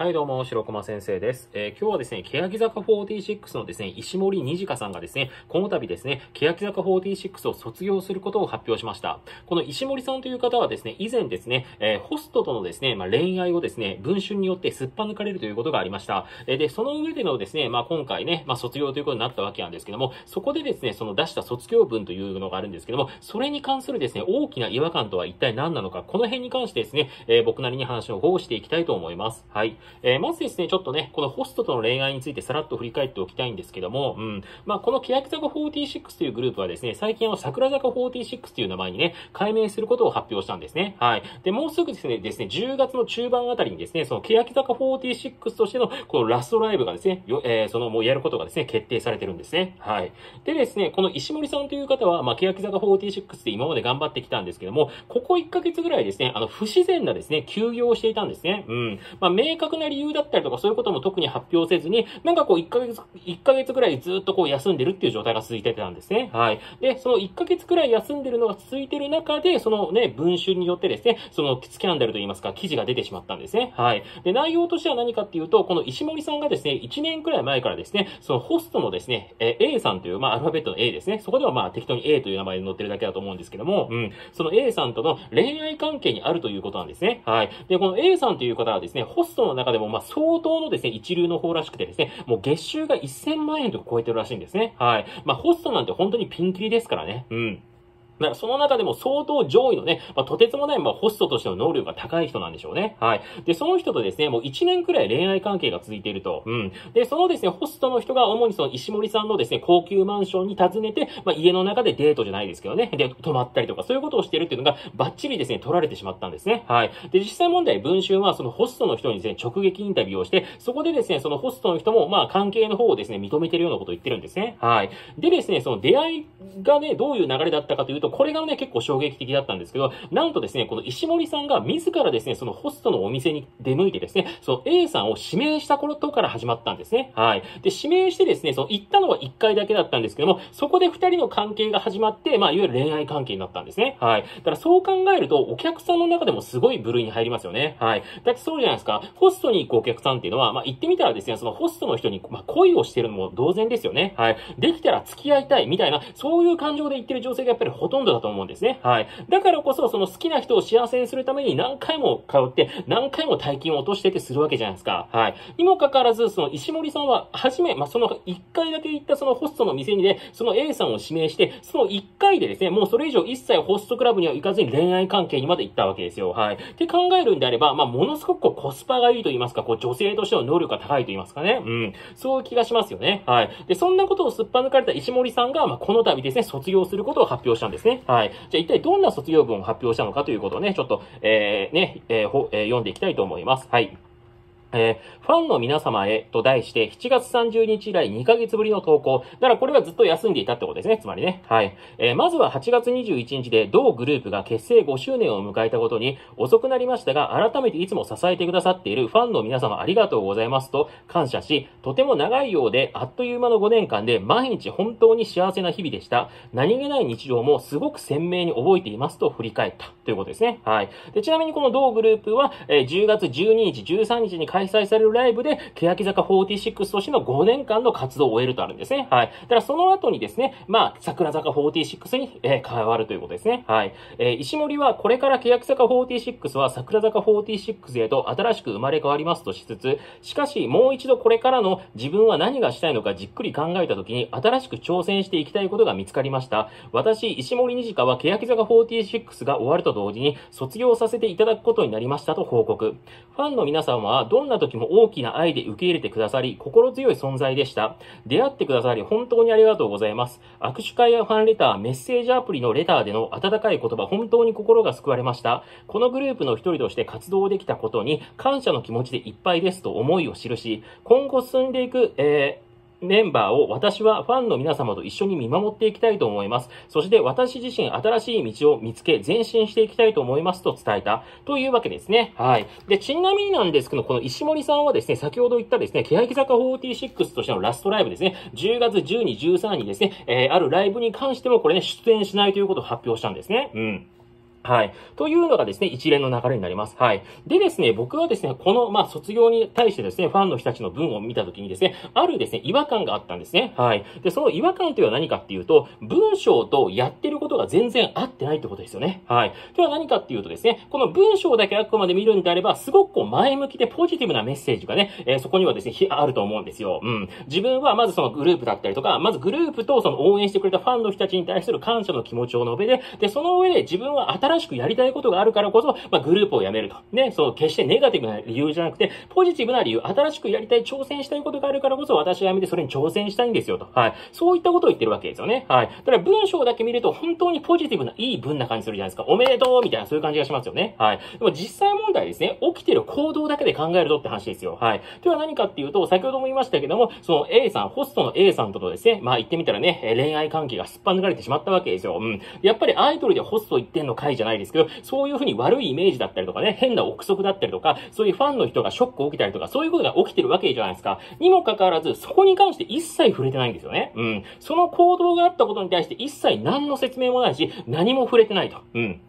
はい、どうも、白駒先生です。えー今日はですね、欅坂46のですね、石森虹香さんがですね、この度ですね、欅坂46を卒業することを発表しました。この石森さんという方はですね、以前ですね、えーホストとのですね、まあ、恋愛をですね、文春によってすっぱ抜かれるということがありました。えーで、その上でのですね、まあ、今回ね、まあ、卒業ということになったわけなんですけども、そこでですね、その出した卒業文というのがあるんですけども、それに関するですね、大きな違和感とは一体何なのか、この辺に関してですね、え僕なりに話の方をしていきたいと思います。はい。えーまずですね、ちょっとね、このホストとの恋愛についてさらっと振り返っておきたいんですけども、うん。まあ、この欅坂46というグループはですね、最近は桜坂46という名前にね、改名することを発表したんですね。はい。で、もうすぐですね、ですね、10月の中盤あたりにですね、その欅坂46としてのこのラストライブがですね、よえーそのもうやることがですね、決定されてるんですね。はい。でですね、この石森さんという方は、まあ、欅坂46で今まで頑張ってきたんですけども、ここ1ヶ月ぐらいですね、あの、不自然なですね、休業をしていたんですね。うん。まあ、明確な理由だったりとか、そういうことも特に発表せずに、なんかこう、1ヶ月、1ヶ月ぐらいずっとこう、休んでるっていう状態が続いてたんですね。はい。で、その1ヶ月くらい休んでるのが続いてる中で、そのね、文春によってですね、そのスキャンダルといいますか、記事が出てしまったんですね。はい。で、内容としては何かっていうと、この石森さんがですね、1年くらい前からですね、そのホストのですね、え A さんという、まあ、アルファベットの A ですね。そこではまあ、適当に A という名前で載ってるだけだと思うんですけども、うん。その A さんとの恋愛関係にあるということなんですね。はい。で、この A さんという方はですね、ホストの中でもまあ、相当のですね、一流の方らしくてですね、もう月収が1000万円とか超えてるらしいんですね。はい。まあ、ホストなんて本当にピンキリですからね。うん。だかその中でも相当上位のね、まあ、とてつもない、まあ、ホストとしての能力が高い人なんでしょうね。はい。で、その人とですね、もう1年くらい恋愛関係が続いていると。うん。で、そのですね、ホストの人が主にその石森さんのですね、高級マンションに訪ねて、まあ、家の中でデートじゃないですけどね、で、泊まったりとか、そういうことをしているっていうのが、バッチリですね、取られてしまったんですね。はい。で、実際問題、文春はそのホストの人にですね、直撃インタビューをして、そこでですね、そのホストの人も、まあ、関係の方をですね、認めてるようなことを言ってるんですね。はい。でですね、その出会いがね、どういう流れだったかというと、これがね、結構衝撃的だったんですけど、なんとですね、この石森さんが自らですね、そのホストのお店に出向いてですね、その A さんを指名したことから始まったんですね。はい。で、指名してですね、その行ったのは1回だけだったんですけども、そこで2人の関係が始まって、まあ、いわゆる恋愛関係になったんですね。はい。だからそう考えると、お客さんの中でもすごい部類に入りますよね。はい。だってそうじゃないですか。ホストに行くお客さんっていうのは、まあ、言ってみたらですね、そのホストの人に、まあ、恋をしてるのも同然ですよね。はい。できたら付き合いたいみたいな、そういう感情で言ってる女性がやっぱりほとんどんどだと思うんですね。はい。だからこそ、その好きな人を幸せにするために何回も通って、何回も大金を落としててするわけじゃないですか。はい。にもかかわらず、その石森さんは、初め、まあ、その1回だけ行ったそのホストの店にで、その A さんを指名して、その1回でですね、もうそれ以上一切ホストクラブには行かずに恋愛関係にまで行ったわけですよ。はい。って考えるんであれば、まあ、ものすごくこうコスパがいいと言いますか、こう女性としての能力が高いと言いますかね。うん。そういう気がしますよね。はい。で、そんなことをすっぱ抜かれた石森さんが、まあ、この度ですね、卒業することを発表したんですですね。はい。じゃあ一体どんな卒業文を発表したのかということをね、ちょっと、えー、ね、えーえー読んでいきたいと思います。はい。えーファンの皆様へと題して7月30日以来2ヶ月ぶりの投稿。だからこれはずっと休んでいたってことですね。つまりね。はい。えーまずは8月21日で同グループが結成5周年を迎えたことに遅くなりましたが、改めていつも支えてくださっているファンの皆様ありがとうございますと感謝し、とても長いようであっという間の5年間で毎日本当に幸せな日々でした。何気ない日常もすごく鮮明に覚えていますと振り返ったということですね。はい。でちなみにこの同グループは、えー10月12日、13日に開開催されるライブで、欅坂46としての5年間の活動を終えるとあるんですね。はい。だからその後にですね、まあ、桜坂46に、えー変わるということですね。はい。えー石森はこれから欅坂46は桜坂46へと新しく生まれ変わりますとしつつ、しかしもう一度これからの自分は何がしたいのかじっくり考えたときに新しく挑戦していきたいことが見つかりました。私、石森虹香は欅坂46が終わると同時に卒業させていただくことになりましたと報告。ファンの皆様はどんな時も大きな愛で受け入れてくださり、心強い存在でした。出会ってくださり本当にありがとうございます。握手会やファンレター、メッセージアプリのレターでの温かい言葉、本当に心が救われました。このグループの一人として活動できたことに感謝の気持ちでいっぱいですと思いを記し、今後進んでいく、えーメンバーを私はファンの皆様と一緒に見守っていきたいと思います。そして私自身新しい道を見つけ前進していきたいと思いますと伝えたというわけですね。はい。で、ちなみになんですけど、この石森さんはですね、先ほど言ったですね、欅坂46としてのラストライブですね、10月12、13にですね、えーあるライブに関してもこれね、出演しないということを発表したんですね。うん。はい。というのがですね、一連の流れになります。はい。でですね、僕はですね、この、まあ、卒業に対してですね、ファンの人たちの文を見たときにですね、あるですね、違和感があったんですね。はい。で、その違和感というのは何かっていうと、文章とやってることが全然合ってないってことですよね。はい。では何かっていうとですね、この文章だけあくまで見るんであれば、すごくこう前向きでポジティブなメッセージがね、えー、そこにはですね、あると思うんですよ。うん。自分はまずそのグループだったりとか、まずグループとその応援してくれたファンの人たちに対する感謝の気持ちを述べで、で、その上で自分は新新しくやりたいことがあるからこそ、まあ、グループを辞めると。ね、そう、決してネガティブな理由じゃなくて、ポジティブな理由、新しくやりたい、挑戦したいことがあるからこそ、私は辞めてそれに挑戦したいんですよと。はい。そういったことを言ってるわけですよね。はい。ただ文章だけ見ると、本当にポジティブな、いい文な感じするじゃないですか。おめでとうみたいな、そういう感じがしますよね。はい。でも実際問題ですね、起きてる行動だけで考えるとって話ですよ。はい。では何かっていうと、先ほども言いましたけども、その A さん、ホストの A さんととですね、まあ言ってみたらね、恋愛関係がすっぱ抜かれてしまったわけですよ。うん。やっぱりアイドルでホスト言ってんの回じゃないですけど、そういうふうに悪いイメージだったりとかね、変な憶測だったりとか、そういうファンの人がショックを受けたりとか、そういうことが起きてるわけじゃないですか。にもかかわらず、そこに関して一切触れてないんですよね。うん。その行動があったことに対して一切何の説明もないし、何も触れてないと。うん。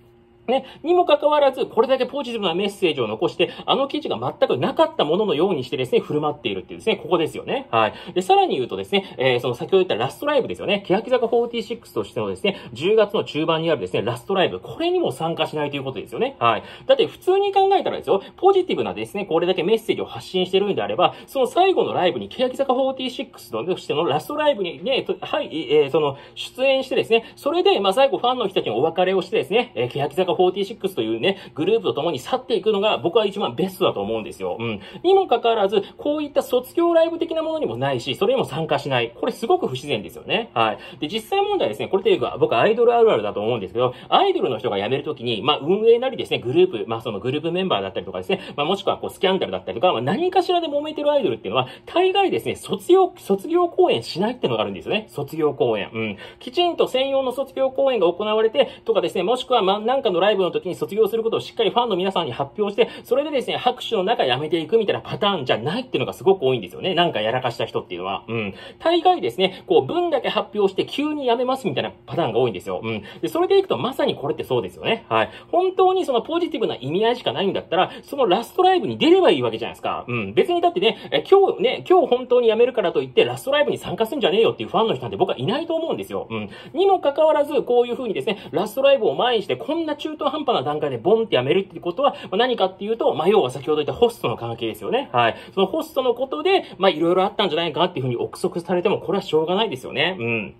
ね、にもかかわらず、これだけポジティブなメッセージを残して、あの記事が全くなかったもののようにしてですね、振る舞っているっていうですね、ここですよね。はい。で、さらに言うとですね、えー、その先ほど言ったラストライブですよね、欅坂46としてのですね、10月の中盤にあるですね、ラストライブ、これにも参加しないということですよね。はい。だって普通に考えたらですよ、ポジティブなですね、これだけメッセージを発信してるんであれば、その最後のライブに、欅坂46としてのラストライブにね、はい、えー、その、出演してですね、それで、まあ、最後ファンの人たちにお別れをしてですね、えー、欅坂46というね、グループと共に去っていくのが僕は一番ベストだと思うんですよ。うん。にもかかわらず、こういった卒業ライブ的なものにもないし、それにも参加しない。これすごく不自然ですよね。はい。で、実際問題ですね、これというか、僕アイドルあるあるだと思うんですけど、アイドルの人が辞めるときに、まあ、運営なりですね、グループ、まあ、そのグループメンバーだったりとかですね、まあ、もしくはこう、スキャンダルだったりとか、まあ、何かしらで揉めてるアイドルっていうのは、大概ですね、卒業、卒業公演しないっていうのがあるんですよね。卒業公演。うん。きちんと専用の卒業公演が行われて、とかですね、もしくは、まあ、なんかのライブの時に卒業することをしっかりファンの皆さんに発表して、それでですね、拍手の中やめていくみたいなパターンじゃないっていうのがすごく多いんですよね。なんかやらかした人っていうのは。うん。大概ですね、こう、文だけ発表して急にやめますみたいなパターンが多いんですよ。うん。で、それでいくとまさにこれってそうですよね。はい。本当にそのポジティブな意味合いしかないんだったら、そのラストライブに出ればいいわけじゃないですか。うん。別にだってね、え今日ね、今日本当に辞めるからといってラストライブに参加するんじゃねえよっていうファンの人なんて僕はいないと思うんですよ。うん。にもかかわらず、こういう風にですね、ラストライブを前にしてこんな中中途半端な段階でボンってやめるってことは、まあ、何かっていうと、まあ、要は先ほど言ったホストの関係ですよね。はい。そのホストのことで、まあ、いろいろあったんじゃないかなっていうふうに憶測されても、これはしょうがないですよね。うん。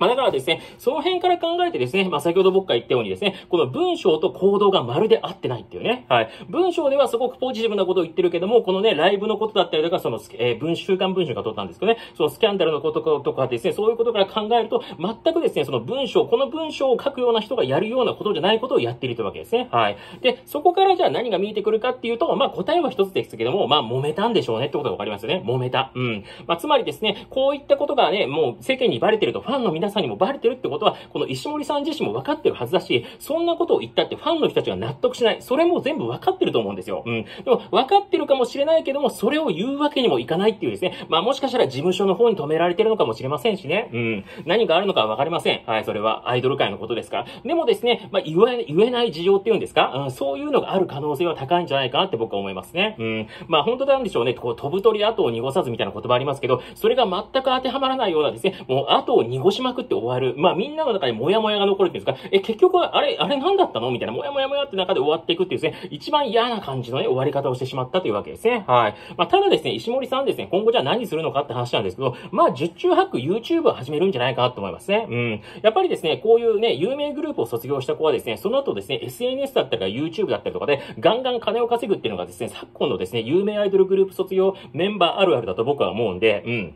まあ、だからですね、その辺から考えてですね、まあ、先ほど僕が言ったようにですね、この文章と行動がまるで合ってないっていうね。はい。文章ではすごくポジティブなことを言ってるけども、このね、ライブのことだったりとか、その、えー、文、週刊文春が取ったんですけどね、そのスキャンダルのこととかですね、そういうことから考えると、全くですね、その文章、この文章を書くような人がやるようなことじゃないことをやっているというわけですね。はい。で、そこからじゃあ何が見えてくるかっていうと、まあ、答えは一つですけども、まあ、揉めたんでしょうねってことがわかりますよね。揉めた。うん。まあ、つまりですね、こういったことがね、もう世間にバレてると、ファンの皆さんにもバレてるってことは、この石森さん自身も分かってるはずだし、そんなことを言ったってファンの人たちが納得しない。それも全部分かってると思うんですよ。うん。でも、分かってるかもしれないけども、それを言うわけにもいかないっていうですね。まあ、もしかしたら事務所の方に止められてるのかもしれませんしね。うん。何があるのかは分かりません。はい、それはアイドル界のことですから。でもですね、まあ、言え、言えない事情っていうんですか？うん、そういうのがある可能性は高いんじゃないかなって僕は思いますね。うん。まあ、本当なんでしょうね。こう、飛ぶ鳥後を濁さずみたいな言葉ありますけど、それが全く当てはまらないようなですね、もう後を濁しまくって終わる。まあ、みんなの中にモヤモヤが残るっていうんですか、え、結局は、あれ、あれ何だったの？みたいな、もやもやもやって中で終わっていくっていうですね、一番嫌な感じのね、終わり方をしてしまったというわけですね。はい。まあ、ただですね、石森さんですね、今後じゃあ何するのかって話なんですけど、まあ、十中八九 YouTube を始めるんじゃないかなと思いますね。うん。やっぱりですね、こういうね、有名グループを卒業した子はですね、その後ですね、SNS だったり YouTube だったりとかで、ガンガン金を稼ぐっていうのがですね、昨今のですね、有名アイドルグループ卒業メンバーあるあるだと僕は思うんで、うん。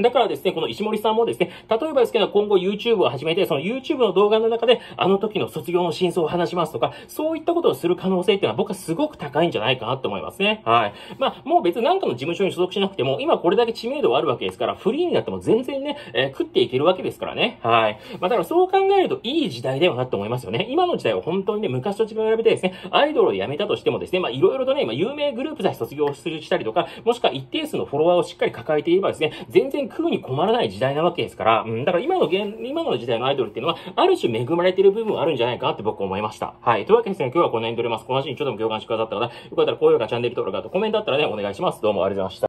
だからですね、この石森さんもですね、例えばですけど、今後 YouTube を始めて、その YouTube の動画の中で、あの時の卒業の真相を話しますとか、そういったことをする可能性っていうのは僕はすごく高いんじゃないかなと思いますね。はい。まあ、もう別に何かの事務所に所属しなくても、今これだけ知名度はあるわけですから、フリーになっても全然ね、えー、食っていけるわけですからね。はい。まあ、だからそう考えるといい時代だよなと思いますよね。今の時代は本当にね、昔と違べてですね、アイドルを辞めたとしてもですね、まあ、いろいろとね、今有名グループさえ卒業したりとか、もしくは一定数のフォロワーをしっかり抱えていればですね、全然食うに困らない時代なわけですから、うん、だから今の現、今の時代のアイドルっていうのは、ある種恵まれてる部分あるんじゃないかなって僕思いました。はい。というわけですね、今日はこの辺で撮れます。この話にちょっとも共感してくださった方、よかったら高評価、チャンネル登録、あとコメントあったらね、お願いします。どうもありがとうございました。